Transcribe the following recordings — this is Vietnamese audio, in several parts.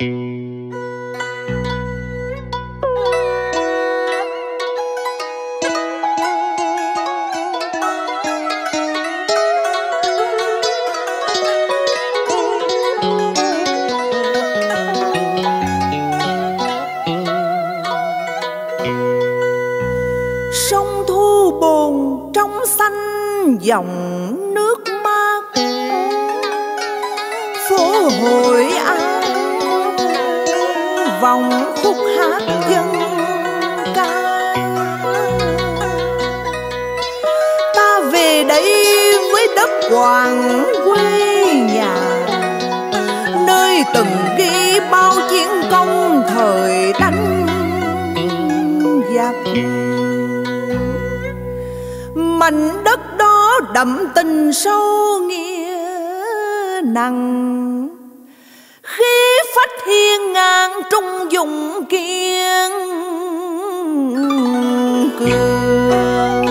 Sông thu bồn trong xanh dòng nước mắt phố hội ai vòng khúc hát dân ca. Ta về đây với đất hoàng quê nhà, nơi từng ghi bao chiến công thời đánh giặc. Mảnh đất đó đậm tình sâu nghĩa nặng phách hiên ngang trung dùng kiên cường.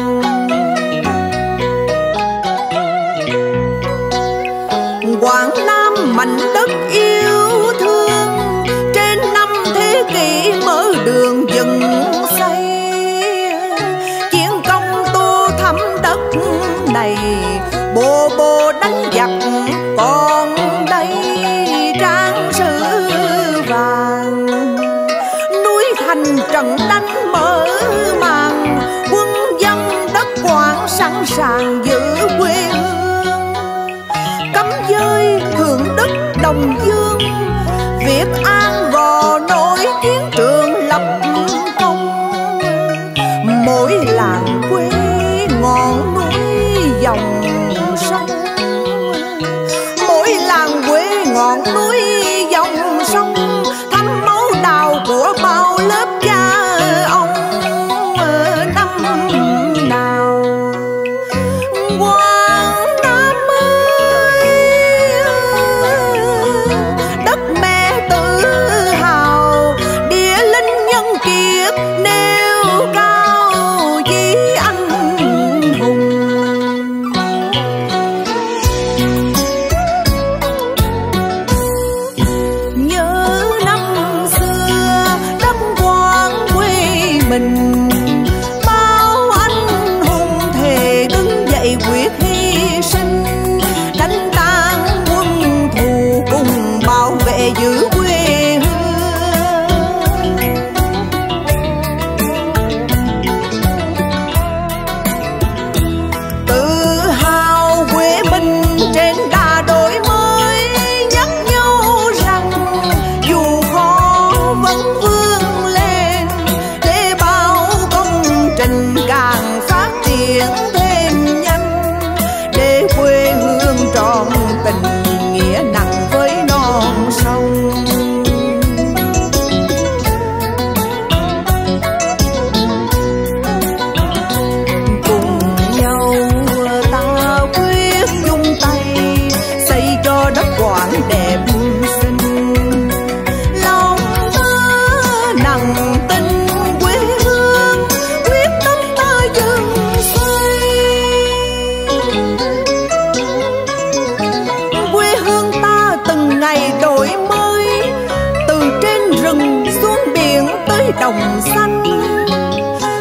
Quảng nam mảnh đất yêu thương, trên năm thế kỷ mở đường dừng xây. Chiến công tô thắm đất này, bồ bồ đánh giặc 我 đồng xanh.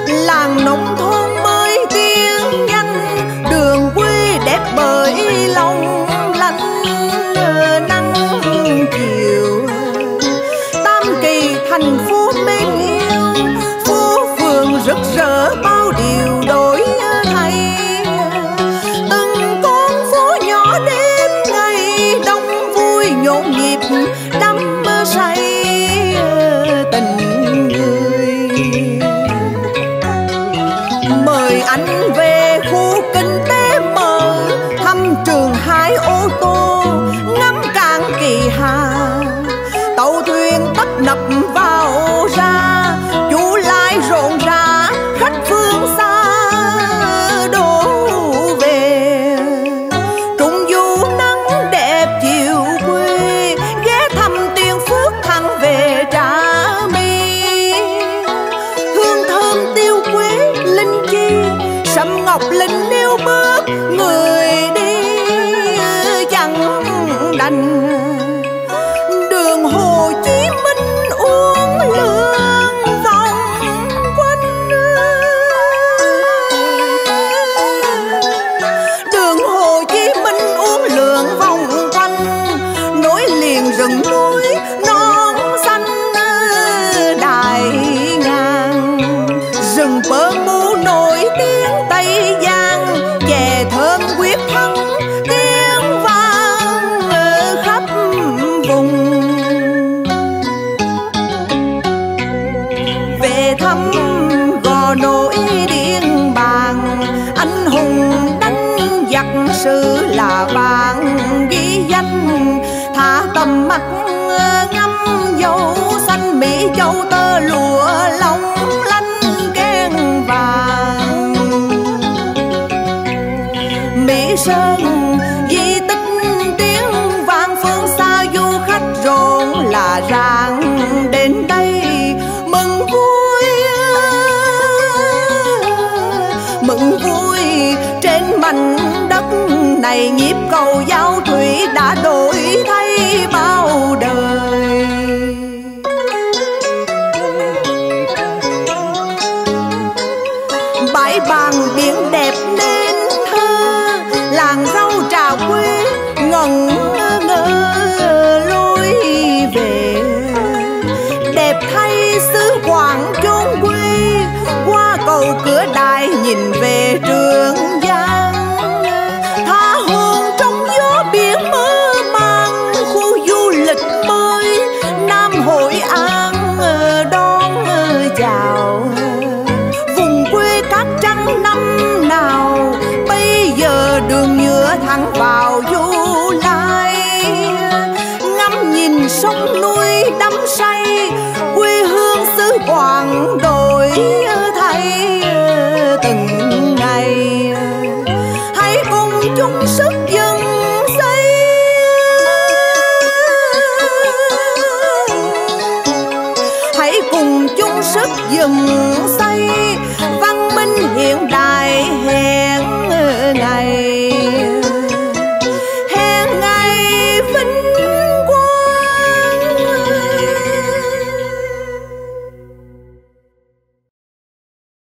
Làng nông thôn mới tiếng danh đường quê đẹp bởi lòng lanh nắng chiều. Tam kỳ thành phố mến yêu phố phường rực rỡ bao nắp núi non xanh đại ngàn rừng bơ mu nổi tiếng tây giang, chè thơm quyết thắng, tiếng vang khắp vùng. Về thăm gò nổi điện bàn anh hùng đánh giặc sư là vàng tầm mắt ờ, ngắm dâu xanh mỹ châu tơ lụa long lanh kén vàng. Mỹ sơn di tích tiếng vang, phương xa du khách rộn là ràng đến đây. Mừng vui mừng vui trên mảnh đất này nhịp cầu